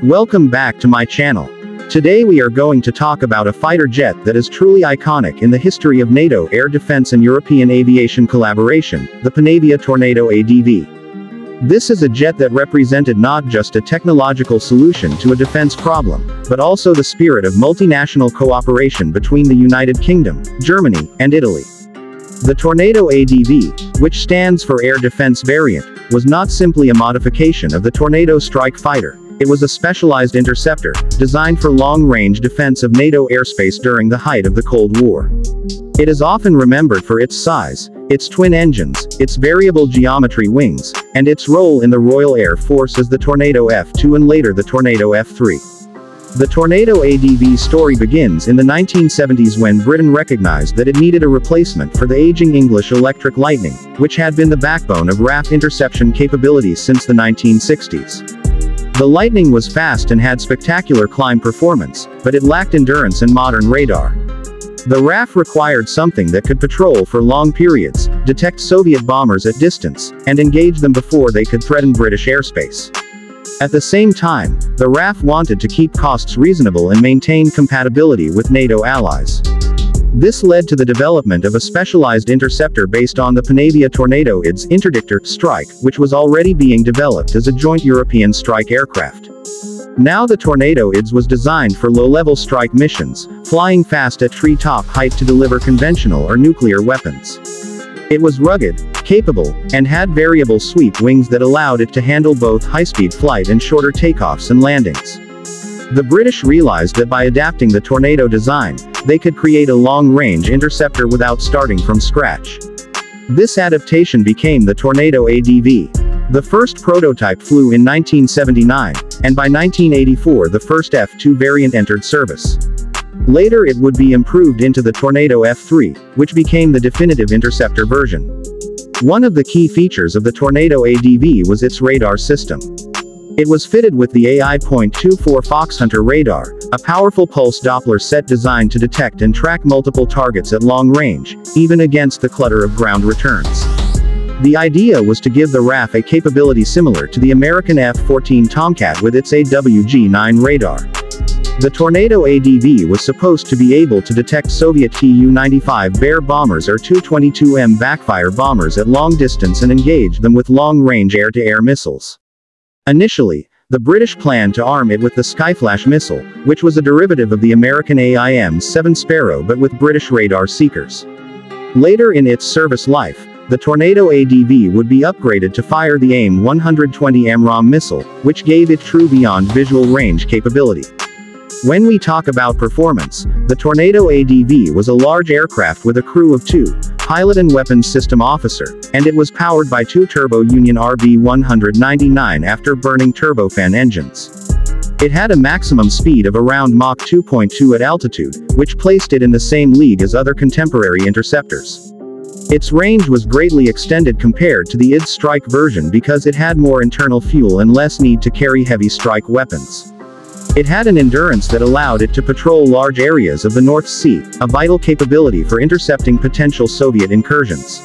Welcome back to my channel. Today we are going to talk about a fighter jet that is truly iconic in the history of NATO air defense and European aviation collaboration, the Panavia Tornado ADV. This is a jet that represented not just a technological solution to a defense problem, but also the spirit of multinational cooperation between the United Kingdom, Germany, and Italy. The Tornado ADV, which stands for Air Defense Variant, was not simply a modification of the Tornado Strike Fighter, it was a specialized interceptor, designed for long-range defense of NATO airspace during the height of the Cold War. It is often remembered for its size, its twin engines, its variable geometry wings, and its role in the Royal Air Force as the Tornado F-2 and later the Tornado F-3. The Tornado ADV story begins in the 1970s when Britain recognized that it needed a replacement for the aging English Electric Lightning, which had been the backbone of RAF interception capabilities since the 1960s. The Lightning was fast and had spectacular climb performance, but it lacked endurance and modern radar. The RAF required something that could patrol for long periods, detect Soviet bombers at distance, and engage them before they could threaten British airspace. At the same time, the RAF wanted to keep costs reasonable and maintain compatibility with NATO allies. This led to the development of a specialized interceptor based on the Panavia Tornado IDS interdictor strike, which was already being developed as a joint European strike aircraft. Now the Tornado IDS was designed for low-level strike missions, flying fast at tree-top height to deliver conventional or nuclear weapons. It was rugged, capable, and had variable sweep wings that allowed it to handle both high-speed flight and shorter takeoffs and landings. The British realized that by adapting the Tornado design, they could create a long-range interceptor without starting from scratch. This adaptation became the Tornado ADV. The first prototype flew in 1979, and by 1984 the first F-2 variant entered service. Later it would be improved into the Tornado F-3, which became the definitive interceptor version. One of the key features of the Tornado ADV was its radar system. It was fitted with the AI.24 Foxhunter radar, a powerful pulse Doppler set designed to detect and track multiple targets at long range, even against the clutter of ground returns. The idea was to give the RAF a capability similar to the American F-14 Tomcat with its AWG-9 radar. The Tornado ADV was supposed to be able to detect Soviet Tu-95 Bear bombers or Tu-22M backfire bombers at long distance and engage them with long-range air-to-air missiles. Initially, the British planned to arm it with the Skyflash missile, which was a derivative of the American AIM-7 Sparrow but with British radar seekers. Later in its service life, the Tornado ADV would be upgraded to fire the AIM-120 AMRAAM missile, which gave it true beyond visual range capability. When we talk about performance, the Tornado ADV was a large aircraft with a crew of two, pilot and weapons system officer, and it was powered by two turbo Union RB199 after burning turbofan engines. It had a maximum speed of around Mach 2.2 at altitude, which placed it in the same league as other contemporary interceptors. Its range was greatly extended compared to the IDS strike version because it had more internal fuel and less need to carry heavy strike weapons. It had an endurance that allowed it to patrol large areas of the North Sea, a vital capability for intercepting potential Soviet incursions.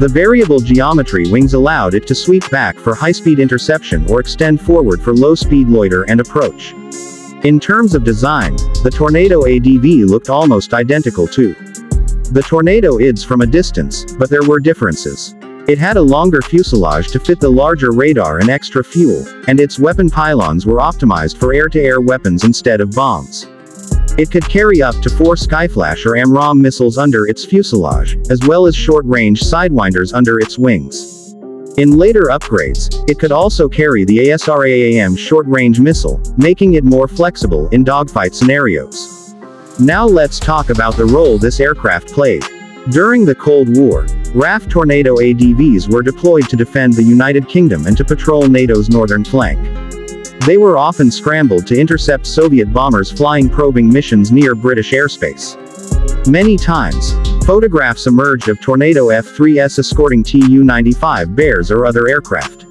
The variable geometry wings allowed it to sweep back for high-speed interception or extend forward for low-speed loiter and approach. In terms of design, the Tornado ADV looked almost identical to the Tornado IDS from a distance, but there were differences. It had a longer fuselage to fit the larger radar and extra fuel, and its weapon pylons were optimized for air-to-air -air weapons instead of bombs. It could carry up to four Skyflash or AMRAAM missiles under its fuselage, as well as short-range Sidewinders under its wings. In later upgrades, it could also carry the ASRAAM short-range missile, making it more flexible in dogfight scenarios. Now let's talk about the role this aircraft played. During the Cold War, RAF Tornado ADVs were deployed to defend the United Kingdom and to patrol NATO's northern flank. They were often scrambled to intercept Soviet bombers flying probing missions near British airspace. Many times, photographs emerged of Tornado F-3s escorting Tu-95 Bears or other aircraft.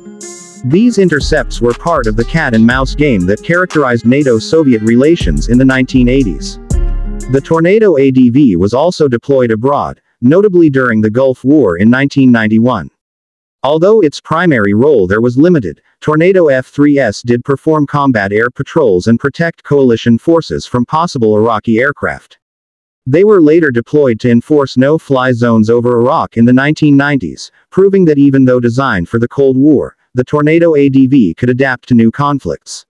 These intercepts were part of the cat-and-mouse game that characterized NATO-Soviet relations in the 1980s. The Tornado ADV was also deployed abroad, notably during the Gulf War in 1991. Although its primary role there was limited, Tornado F-3S did perform combat air patrols and protect coalition forces from possible Iraqi aircraft. They were later deployed to enforce no-fly zones over Iraq in the 1990s, proving that even though designed for the Cold War, the Tornado ADV could adapt to new conflicts.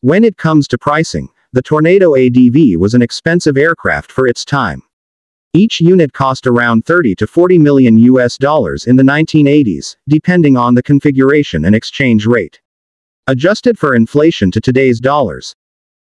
When it comes to pricing, the Tornado ADV was an expensive aircraft for its time. Each unit cost around 30 to 40 million US dollars in the 1980s, depending on the configuration and exchange rate. Adjusted for inflation to today's dollars,